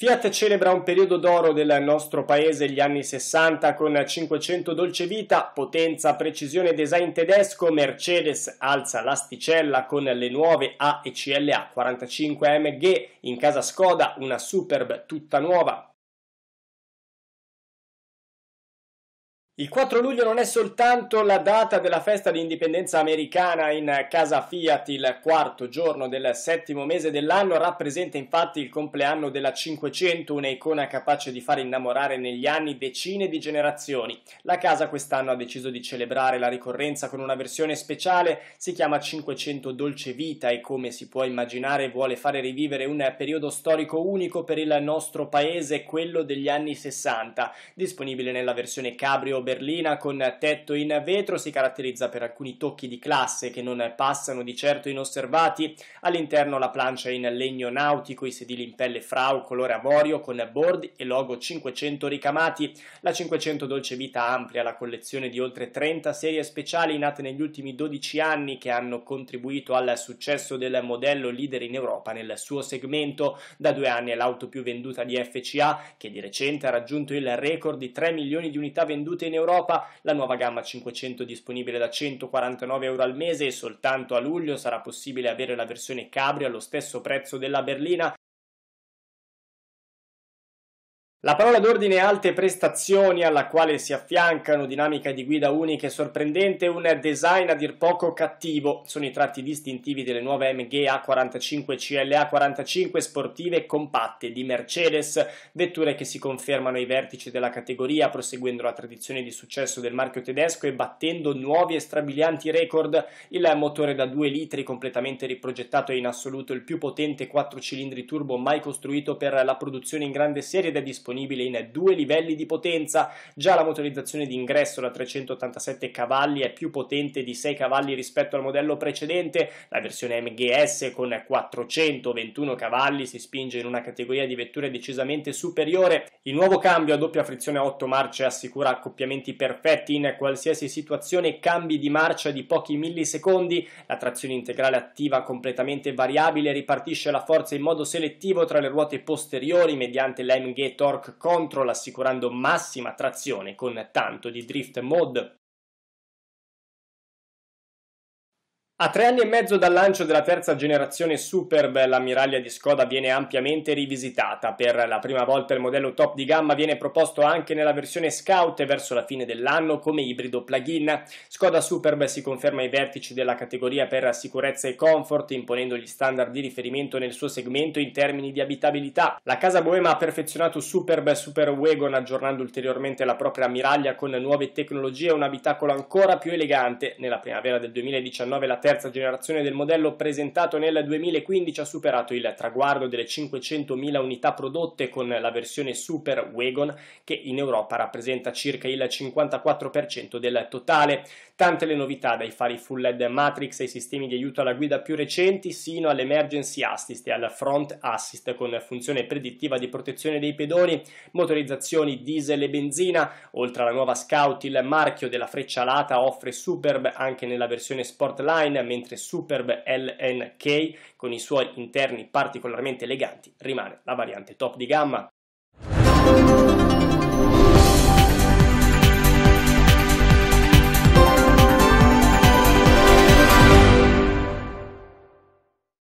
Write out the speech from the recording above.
Fiat celebra un periodo d'oro del nostro paese, gli anni 60, con 500 dolce vita, potenza, precisione design tedesco. Mercedes alza l'asticella con le nuove A e CLA 45 AMG. In casa Skoda, una Superb tutta nuova, Il 4 luglio non è soltanto la data della festa di indipendenza americana in casa Fiat, il quarto giorno del settimo mese dell'anno, rappresenta infatti il compleanno della 500, un'icona capace di far innamorare negli anni decine di generazioni. La casa quest'anno ha deciso di celebrare la ricorrenza con una versione speciale, si chiama 500 Dolce Vita e come si può immaginare vuole fare rivivere un periodo storico unico per il nostro paese, quello degli anni 60, disponibile nella versione cabrio berlina con tetto in vetro si caratterizza per alcuni tocchi di classe che non passano di certo inosservati. All'interno la plancia in legno nautico, i sedili in pelle frau colore avorio con board e logo 500 ricamati. La 500 Dolce Vita amplia la collezione di oltre 30 serie speciali nate negli ultimi 12 anni che hanno contribuito al successo del modello leader in Europa nel suo segmento. Da due anni è l'auto più venduta di FCA che di recente ha raggiunto il record di 3 milioni di unità vendute in Europa, la nuova gamma 500 disponibile da 149 euro al mese e soltanto a luglio sarà possibile avere la versione cabrio allo stesso prezzo della berlina la parola d'ordine è alte prestazioni alla quale si affiancano dinamica di guida unica e sorprendente e un design a dir poco cattivo. Sono i tratti distintivi delle nuove MG A45 CLA 45 sportive compatte di Mercedes, vetture che si confermano ai vertici della categoria proseguendo la tradizione di successo del marchio tedesco e battendo nuovi e strabilianti record. Il motore da 2 litri completamente riprogettato è in assoluto il più potente 4 cilindri turbo mai costruito per la produzione in grande serie ed è disponibile disponibile in due livelli di potenza, già la motorizzazione d'ingresso da 387 cavalli è più potente di 6 cavalli rispetto al modello precedente, la versione MGS con 421 cavalli si spinge in una categoria di vetture decisamente superiore, il nuovo cambio a doppia frizione a 8 marce assicura accoppiamenti perfetti in qualsiasi situazione. Cambi di marcia di pochi millisecondi, la trazione integrale attiva completamente variabile ripartisce la forza in modo selettivo tra le ruote posteriori mediante l'AMG Torque Torque Control assicurando massima trazione con tanto di drift mode A tre anni e mezzo dal lancio della terza generazione Superb, l'ammiraglia di Skoda viene ampiamente rivisitata. Per la prima volta il modello top di gamma viene proposto anche nella versione Scout verso la fine dell'anno come ibrido plug-in. Skoda Superb si conferma ai vertici della categoria per sicurezza e comfort, imponendo gli standard di riferimento nel suo segmento in termini di abitabilità. La casa boema ha perfezionato Superb Super Wagon aggiornando ulteriormente la propria ammiraglia con nuove tecnologie e un abitacolo ancora più elegante. Nella primavera del 2019 la terza generazione del modello presentato nel 2015 ha superato il traguardo delle 500.000 unità prodotte con la versione Super Wagon che in Europa rappresenta circa il 54% del totale. Tante le novità dai fari full LED Matrix ai sistemi di aiuto alla guida più recenti sino all'emergency assist e al front assist con funzione predittiva di protezione dei pedoni, motorizzazioni diesel e benzina, oltre alla nuova Scout il marchio della freccia alata offre Superb anche nella versione Sportline mentre Superb LNK con i suoi interni particolarmente eleganti rimane la variante top di gamma.